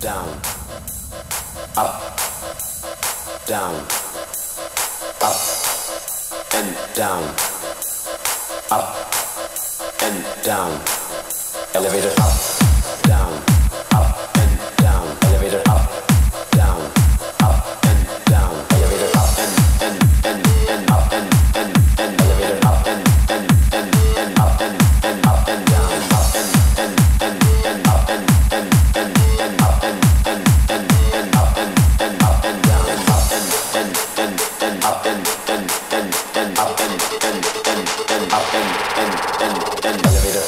down, up, down, up, and down, up, and down, elevator up.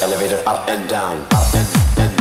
elevator up and down